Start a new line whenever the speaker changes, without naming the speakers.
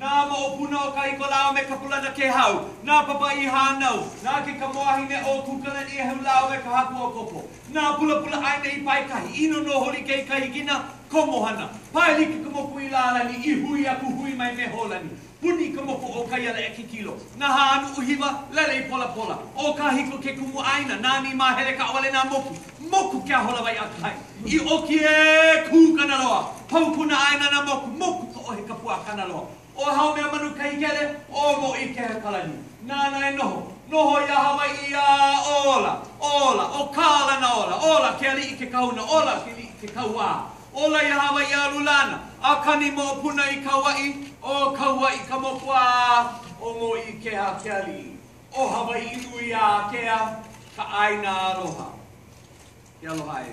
nā moʻopuna o Kahiko lāua me Kapulanakēhau, na Papa i hānau, na ke kama wahine o Kūkalaniʻehu lāua me Kahakauakoko, nā pulapula ʻāina i pae kahi, i nonoho like i ka hikina, komohana, pae like ka moku i lālani, i hui aku hui mai me Hōlani, puni ka moku o Kaialea ke kilo, nahā Nuʻuhiwa, lele i Polapola, ʻo Kahiko ke kumu ʻāina, nāna i māhele kaʻawale nā moku, Moku ke aho lawaiʻa a Kahaʻi i ʻoki e Kūkanaloa paukū nā ʻāina nā moku Moku ka ʻohe kapu a Kanaloa ʻO Haumea manu kahikele ʻO Mōʻīkeha ka lani nāna e noho Noho iā Hawaiʻi a ola Ola ʻo Kalana ola Ola ke aliʻi ke kahuna Ola ke liʻi ke kauā Ola iā Hawaiʻi a lulana a kani moʻopuna i Kauaʻi ʻO Kauaʻi ka moku a ʻo Mōʻīkeha ke aliʻi ʻO Hawaiʻi nui ākea ka ʻāina aloha. Ke aloha ē.